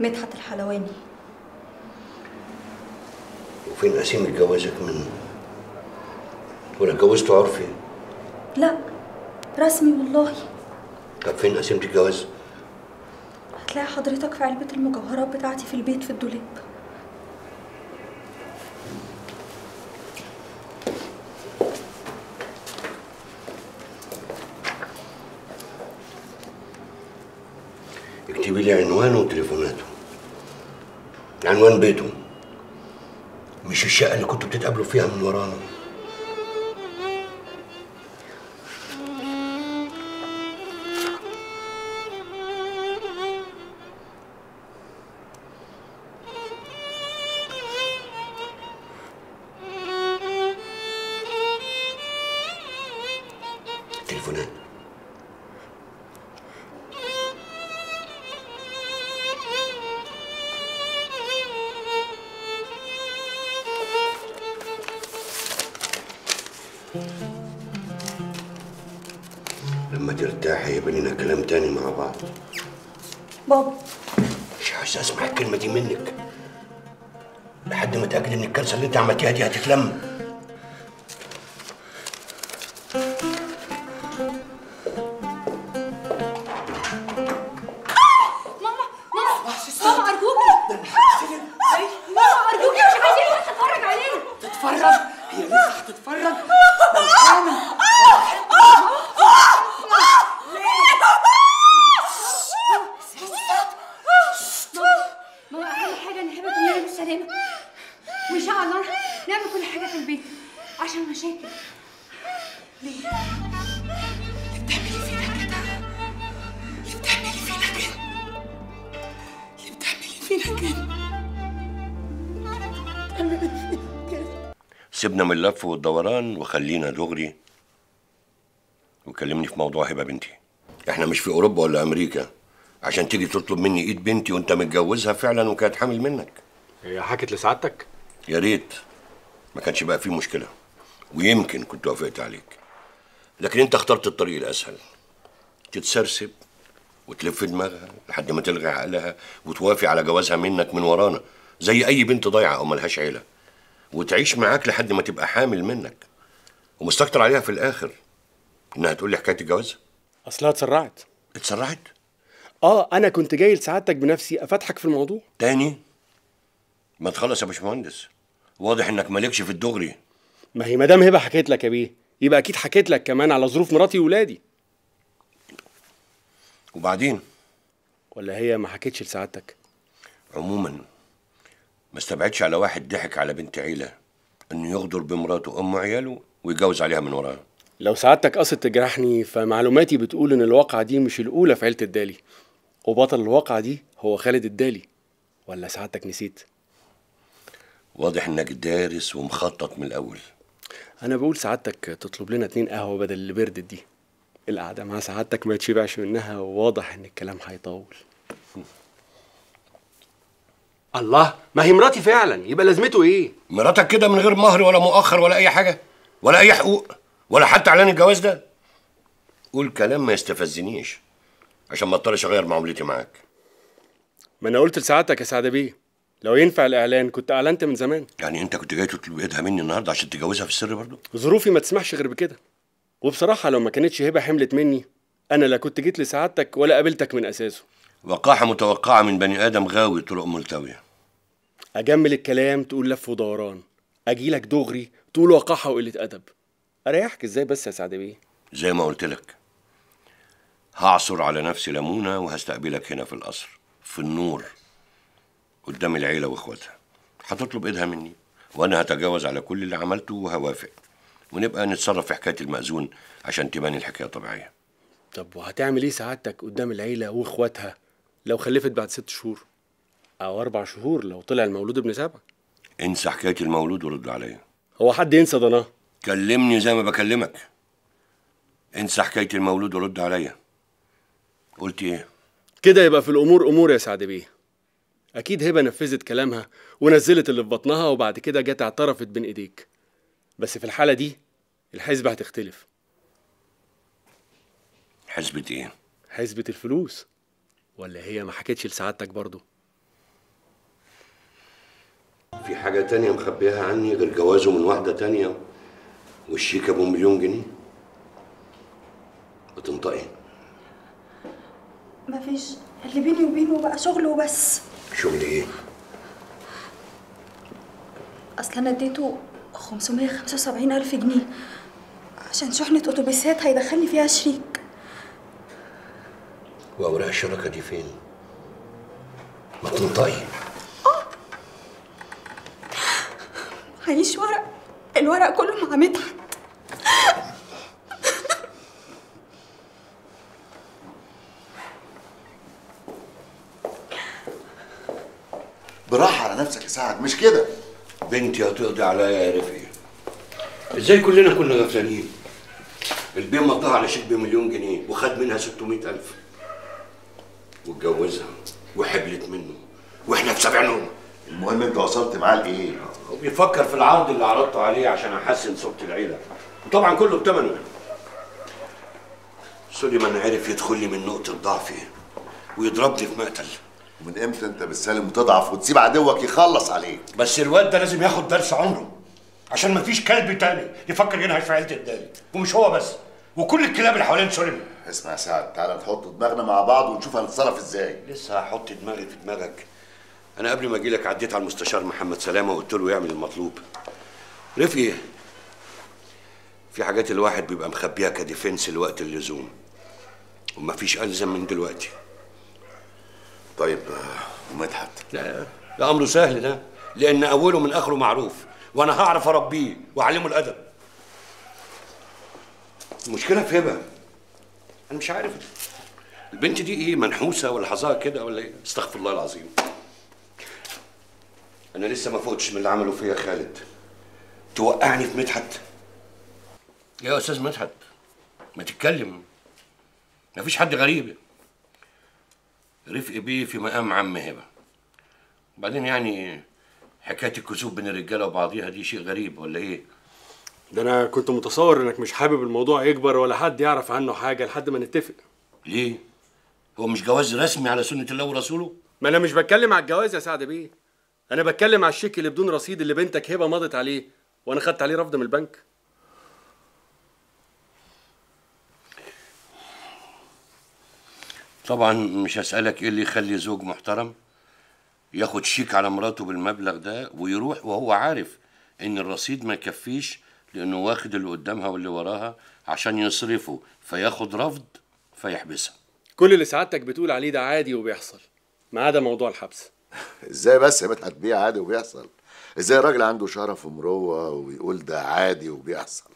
مدحت الحلواني. وفين قسيم اتجوزك منه ولا اتجوزته عرفي لا رسمي والله. طب فين قسيمة الجواز؟ هتلاقي حضرتك في علبة المجوهرات بتاعتي في البيت في الدولاب. اكتبي لي عنوانه وتليفوناته. عنوان بيته مش الشقة اللي كنتوا بتتقابلوا فيها من ورانا. تليفونات. بابا مش عايز أسمع الكلمة دي منك. لحد ما اتأكد إن الكارثة اللي أنت عملتيها دي هتتلم. حاجة هبه تقوم بالسلامه وإن شاء الله نعمل كل حاجة في البيت عشان مشاكل. ليه؟ بتعملي فينا كده؟ بتعملي فينا بتعملي فينا سيبنا من اللف والدوران وخلينا دغري. وكلمني في موضوع هبة بنتي. إحنا مش في أوروبا ولا أمريكا. عشان تيجي تطلب مني ايد بنتي وانت متجوزها فعلا وكانت حامل منك. هي حكت لسعادتك؟ يا ريت. ما كانش بقى فيه مشكلة. ويمكن كنت وافقت عليك. لكن انت اخترت الطريق الأسهل. تتسرسب وتلف دماغها لحد ما تلغي عقلها وتوافق على جوازها منك من ورانا. زي أي بنت ضايعة أو ملهاش عيلة. وتعيش معاك لحد ما تبقى حامل منك. ومستكتر عليها في الآخر. إنها تقول لي حكاية الجواز أصلها اتسرعت. اتسرعت؟ آه أنا كنت جاي لسعادتك بنفسي أفتحك في الموضوع؟ تاني؟ ما تخلص يا باشمهندس. واضح إنك مالكش في الدغري. ما هي مدام هبة حكيت لك يا بيه يبقى أكيد حكيت لك كمان على ظروف مراتي وولادي. وبعدين؟ ولا هي ما حكيتش لسعادتك؟ عموما ما استبعدش على واحد ضحك على بنت عيلة إنه يغدر بمراته وام عياله ويتجوز عليها من وراها. لو سعادتك قصد تجرحني فمعلوماتي بتقول إن الواقعة دي مش الأولى في عيلة الدالي. وبطل الواقعة دي هو خالد الدالي ولا سعادتك نسيت؟ واضح إنك دارس ومخطط من الأول. أنا بقول سعادتك تطلب لنا اتنين قهوة بدل اللي بردت دي. القعدة مع سعادتك ما يتشبعش منها وواضح إن الكلام هيطول. الله ما هي مراتي فعلا يبقى لازمته إيه؟ مراتك كده من غير مهر ولا مؤخر ولا أي حاجة ولا أي حقوق ولا حتى إعلان الجواز ده؟ قول كلام ما يستفزنيش. عشان ما اضطرش اغير معاملتي معاك. ما أنا قلت لسعادتك يا سعد بيه لو ينفع الإعلان كنت أعلنت من زمان. يعني انت كنت جاي تطلب ايدها مني النهارده عشان تتجوزها في السر برضه؟ ظروفي ما تسمحش غير بكده. وبصراحة لو ما كانتش هبة حملت مني أنا لا كنت جيت لسعادتك ولا قابلتك من أساسه. وقاحة متوقعة من بني آدم غاوي طرق ملتوية. أجمل الكلام تقول لف ودوران. أجيلك دغري تقول وقاحة وقلة أدب. أريحك إزاي بس يا سعد بيه؟ زي ما قلت لك. هعصر على نفسي ليمونة وهستقبلك هنا في القصر في النور قدام العيلة وإخواتها. هتطلب إيدها مني وأنا هتجاوز على كل اللي عملته وهوافق. ونبقى نتصرف في حكاية المأذون عشان تبان الحكاية طبيعية. طب وهتعمل إيه سعادتك قدام العيلة وإخواتها لو خلفت بعد ست شهور أو أربع شهور لو طلع المولود ابن سبع انسى حكاية المولود ورد عليا. هو حد ينسى ضناه كلمني زي ما بكلمك. انسى حكاية المولود ورد عليا. قلت إيه؟ كده يبقى في الأمور أمور يا سعد بيه. أكيد هبة نفذت كلامها ونزلت اللي في بطنها وبعد كده جت اعترفت بين إيديك. بس في الحالة دي الحسبة هتختلف. حسبة إيه؟ حسبة الفلوس. ولا هي ما حكتش لسعادتك برضو في حاجة تانية مخبيها عني غير جوازه من واحدة تانية؟ والشيك أبو مليون جنيه؟ بتنطقي. مفيش اللي بيني وبينه بقى شغل وبس. شغل إيه؟ أصل أنا اديته 575 ألف جنيه. عشان شحنة أتوبيسات هيدخلني فيها شريك. وأوراق الشراكة دي فين؟ ما تنطقي هيش ورق. الورق كله مع مدحت. براحة على نفسك يا سعد مش كده؟ بنتي هتقضي عليا يا رفقي إزاي كلنا كنا غفلانين؟ البيه مضاها على شيك بمليون جنيه وخد منها 600 ألف. واتجوزها وحبلت منه وإحنا في سبع نوم. المهم انت وصلت معاه لإيه؟ وبيفكر في العرض اللي عرضته عليه عشان أحسن صورة العيلة. وطبعا كله بتمنه. سليمان عرف يدخل لي من نقطة ضعفي ويضربني في مقتل. ومن إمتى أنت بالسالم وتضعف وتسيب عدوك يخلص عليك؟ بس الواد ده لازم ياخد درس عمره عشان مفيش كلب تاني يفكر ينهش في عيلة الدالي ومش هو بس وكل الكلاب اللي حوالين سليمان اسمع يا سعد تعالى نحط دماغنا مع بعض ونشوف هنتصرف إزاي. لسه هحط دماغي في دماغك. أنا قبل ما أجي لك عديت على المستشار محمد سلامة وقلت له يعمل المطلوب. رفقي في حاجات الواحد بيبقى مخبيها كديفنس لوقت اللزوم ومفيش ألزم من دلوقتي. طيب آه، ومدحت لا ده امره سهل ده لأن أوله من آخره معروف وأنا هعرف أربيه وأعلمه الأدب. المشكلة في هبه أنا مش عارف. البنت دي إيه منحوسة ولا حظها كده ولا إيه؟ استغفر الله العظيم. أنا لسه ما فوتش من اللي عمله فيا خالد. توقعني في مدحت يا أستاذ مدحت ما تتكلم. مفيش حد غريب. رفق بيه في مقام عم هبة. وبعدين يعني حكاية الكسوف بين الرجالة وبعضيها دي شيء غريب ولا إيه؟ ده أنا كنت متصور إنك مش حابب الموضوع يكبر ولا حد يعرف عنه حاجة لحد ما نتفق. ليه؟ هو مش جواز رسمي على سنة الله ورسوله؟ ما أنا مش بتكلم على الجواز يا سعد بيه. أنا بتكلم على الشيك اللي بدون رصيد اللي بنتك هبة مضت عليه وأنا خدت عليه رفض من البنك. طبعا مش هسألك إيه اللي يخلي زوج محترم؟ ياخد شيك على مراته بالمبلغ ده ويروح وهو عارف إن الرصيد ما يكفيش لأنه واخد اللي قدامها واللي وراها عشان يصرفه فياخد رفض فيحبسها. كل اللي سعادتك بتقول عليه ده عادي وبيحصل. ما عدا موضوع الحبس. إزاي بس يا مدحت بيه عادي وبيحصل. إزاي الراجل عنده شرف ومروه ويقول ده عادي وبيحصل؟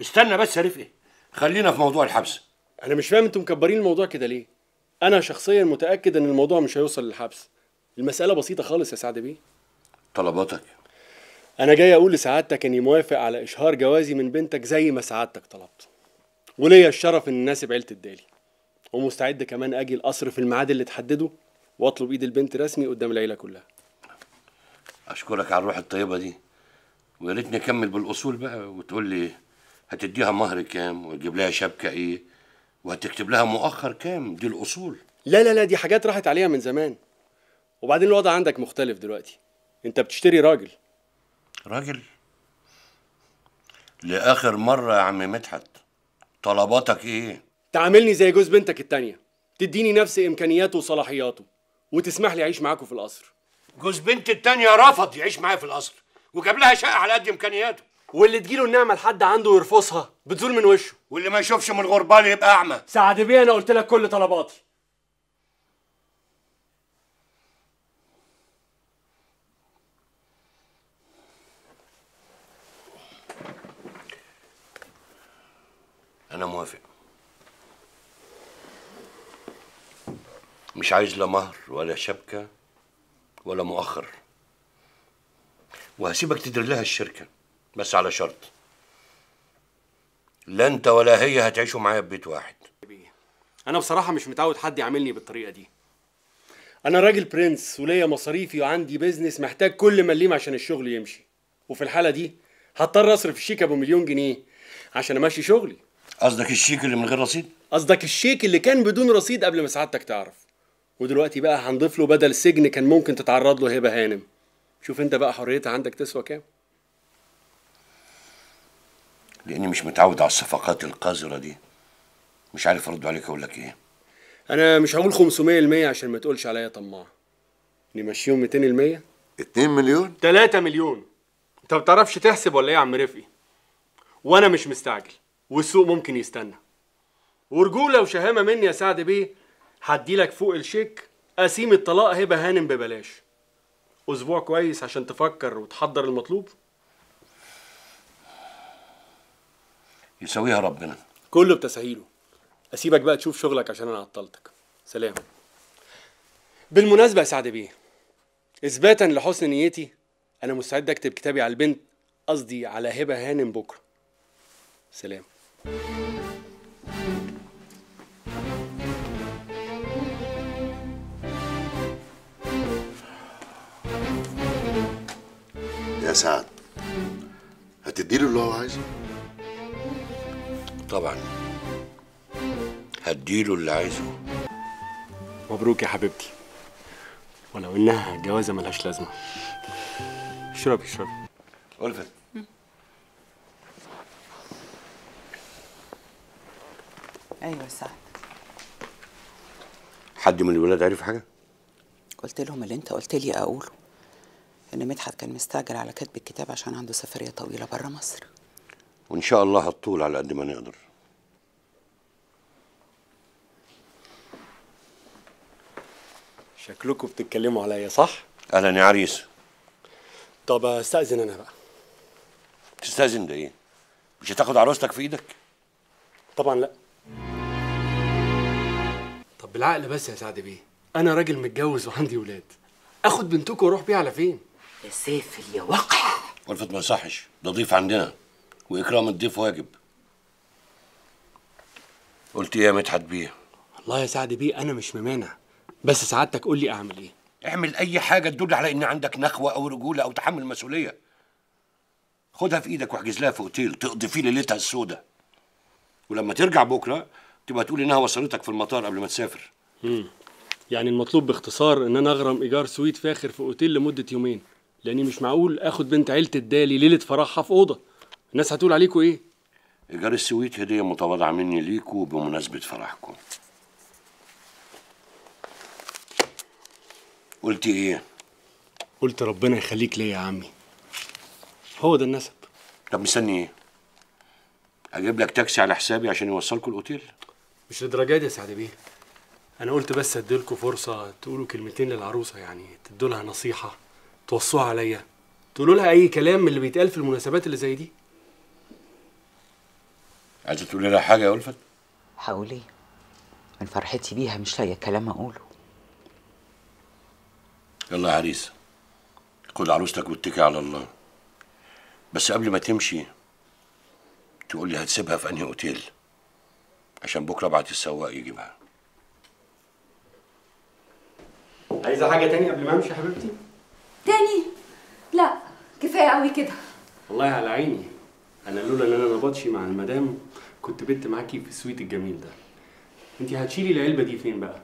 استنى بس يا رفقي خلينا في موضوع الحبس. أنا مش فاهم أنتوا مكبرين الموضوع كده ليه؟ أنا شخصيا متأكد إن الموضوع مش هيوصل للحبس. المسألة بسيطة خالص يا سعد بيه. طلباتك. أنا جاي أقول لسعادتك إني موافق على إشهار جوازي من بنتك زي ما سعادتك طلبت وليا الشرف إن ناسب عيلة الدالي. ومستعد كمان أجي القصر في الميعاد اللي تحدده وأطلب إيد البنت رسمي قدام العيلة كلها. أشكرك على الروح الطيبة دي. ويا ريت نكمل بالأصول بقى وتقول لي هتديها مهر كام وتجيب لها شبكة إيه. وهتكتب لها مؤخر كام؟ دي الأصول. لا لا لا دي حاجات راحت عليها من زمان. وبعدين الوضع عندك مختلف دلوقتي. انت بتشتري راجل. راجل؟ لآخر مرة يا عم مدحت طلباتك إيه؟ تعاملني زي جوز بنتك التانية. تديني نفس إمكانياته وصلاحياته وتسمح لي أعيش معاكم في القصر. جوز بنت التانية رفض يعيش معايا في القصر وجاب لها شقة على قد إمكانياته. واللي تجيله النعمة لحد عنده ويرفضها بتزول من وشه. واللي ما يشوفش من الغربال يبقى أعمى. سعد بيه أنا قلت لك كل طلباتي. أنا موافق. مش عايز لا مهر ولا شبكة ولا مؤخر. وهسيبك تدير لها الشركة. بس على شرط. لا انت ولا هي هتعيشوا معايا في بيت واحد. أنا بصراحة مش متعود حد يعاملني بالطريقة دي. أنا راجل برنس وليا مصاريفي وعندي بيزنس محتاج كل مليم عشان الشغل يمشي. وفي الحالة دي هضطر أصرف الشيك أبو مليون جنيه عشان أمشي شغلي. قصدك الشيك اللي من غير رصيد؟ قصدك الشيك اللي كان بدون رصيد قبل ما سعادتك تعرف. ودلوقتي بقى هنضيف له بدل سجن كان ممكن تتعرض له هبة هانم. شوف أنت بقى حريتها عندك تسوى كام؟ لأني مش متعود على الصفقات القذرة دي. مش عارف أرد عليك أقول لك إيه. أنا مش هقول 500% عشان ما تقولش عليا طماع. نمشيهم 200% 2 مليون؟ 3 مليون. أنت ما بتعرفش تحسب ولا إيه يا عم رفقي؟ وأنا مش مستعجل والسوق ممكن يستنى. ورجولة وشهامة مني يا سعد بيه هديلك فوق الشيك قسيم الطلاق هبة هانم ببلاش. أسبوع كويس عشان تفكر وتحضر المطلوب. يسويها ربنا. كله بتسهيله. أسيبك بقى تشوف شغلك عشان أنا عطلتك. سلام. بالمناسبة يا سعد بيه إثباتا لحسن نيتي أنا مستعد أكتب كتابي على البنت قصدي على هبة هانم بكرة. سلام. يا سعد هتديله اللي هو عايزه؟ طبعا. هديله اللي عايزه. مبروك يا حبيبتي. ولو إنها جوازة ملهاش لازمة. اشربي اشربي. ألفت. أيوه سعد. حد من الولاد عرف حاجة؟ قلت لهم اللي أنت قلت لي أقوله. إن مدحت كان مستعجل على كتب الكتاب عشان عنده سفرية طويلة بره مصر. وإن شاء الله هتطول على قد ما نقدر. شكلكم بتتكلموا عليا صح؟ أهلا يا عريس. طب أستأذن أنا بقى. تستأذن ده إيه؟ مش هتاخد عروستك في إيدك؟ طبعا لأ. طب بالعقل بس يا سعد بيه أنا راجل متجوز وعندي ولاد. آخد بنتكم وأروح بيها على فين؟ يا سيف يا وقع. ألفت ما يصحش ده ضيف عندنا. وإكرام الضيف واجب. قلت إيه يا مدحت بيه؟ والله يا سعد بيه أنا مش ممانع. بس سعادتك قول لي أعمل إيه؟ اعمل أي حاجة تدل على إن عندك نخوة أو رجولة أو تحمل مسؤولية. خدها في إيدك واحجز لها في أوتيل تقضي فيه ليلتها السوداء. ولما ترجع بكرة تبقى تقول إنها وصلتك في المطار قبل ما تسافر. يعني المطلوب باختصار إن أنا أغرم إيجار سويت فاخر في أوتيل لمدة يومين. لأني مش معقول أخد بنت عيلة الدالي ليلة فرحها في أوضة. الناس هتقول عليكم إيه؟ إيجار السويت هدية متواضعة مني ليكوا بمناسبة فرحكم. قلت إيه؟ قلت ربنا يخليك ليا يا عمي. هو ده النسب. طب مستني إيه؟ أجيب لك تاكسي على حسابي عشان يوصلكوا الأوتيل؟ مش للدرجة دي يا سعد بيه. أنا قلت بس أديلكوا فرصة تقولوا كلمتين للعروسة يعني تدوا لها نصيحة توصوها عليا. تقولوا لها أي كلام من اللي بيتقال في المناسبات اللي زي دي. عايزة تقولي لها حاجة يا ألفت؟ هقول إيه؟ من فرحتي بيها مش لاقية كلام أقوله. يلا يا عريس خد عروستك واتكي على الله. بس قبل ما تمشي تقول لي هتسيبها في أنهي أوتيل؟ عشان بكرة أبعت السواق يجيبها. عايزة حاجة تاني قبل ما أمشي يا حبيبتي؟ تاني؟ لا كفاية قوي كده. والله على عيني. أنا لولا إن أنا نبطشي مع المدام كنت بت معاكي في السويت الجميل ده. انت هتشيلي العلبة دي فين بقى؟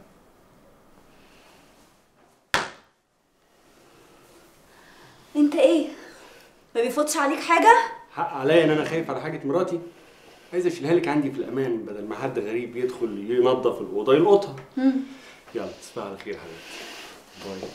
أنت إيه؟ ما بيفوتش عليك حاجة؟ حق عليا إن أنا خايف على حاجة مراتي. عايز أشيلها لك عندي في الأمان بدل ما حد غريب يدخل ينظف الأوضة يلقطها. يلا تصبح على خير حبيبتي. باي.